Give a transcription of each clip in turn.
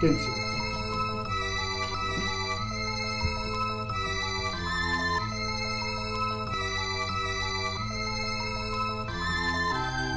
densities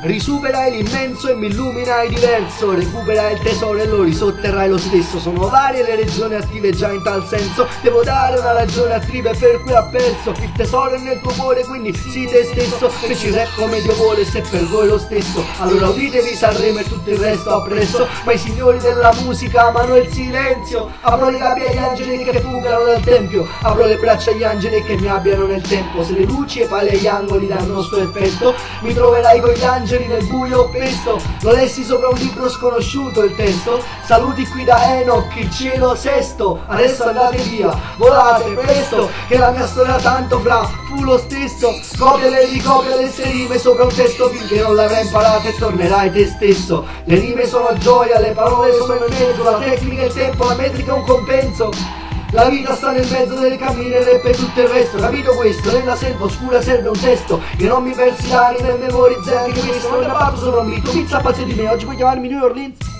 Risuperai l'immenso e mi illuminai diverso Recuperai il tesoro e lo risotterrai lo stesso. Sono varie le regioni attive già in tal senso. Devo dare una ragione a tribe per cui ha perso Il tesoro è nel tuo cuore quindi sii te stesso. Feci rap come Dio vuole se per voi lo stesso Allora uditevi Sanremo e tutto il resto appresso Ma i signori della musica amano il silenzio. Apro le gabbie agli angeli che fugano dal tempio. Apro le braccia agli angeli che mi abbiano nel tempo. Se le luci e pale agli angoli danno sto effetto Mi troverai con gli angeli angeli nel buio pesto Lo lessi sopra un libro sconosciuto il testo. Saluti qui da Enoch, il cielo sesto. Adesso andate via, volate presto Che la mia storia tanto fra fu lo stesso. Copia le ricopia le rime sopra un testo Finché non l'avrai imparato e tornerai te stesso. Le rime sono gioia, le parole sono il mezzo La tecnica è il tempo, la metrica è un compenso la vita sta nel mezzo del cammino e per tutto il resto Capito questo? Nella selva oscura serve un testo Che non mi persi l'anima e memorizzare che questo Non è fatto solo un mito Pizza pazzo di me Oggi puoi chiamarmi New Orleans